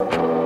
you.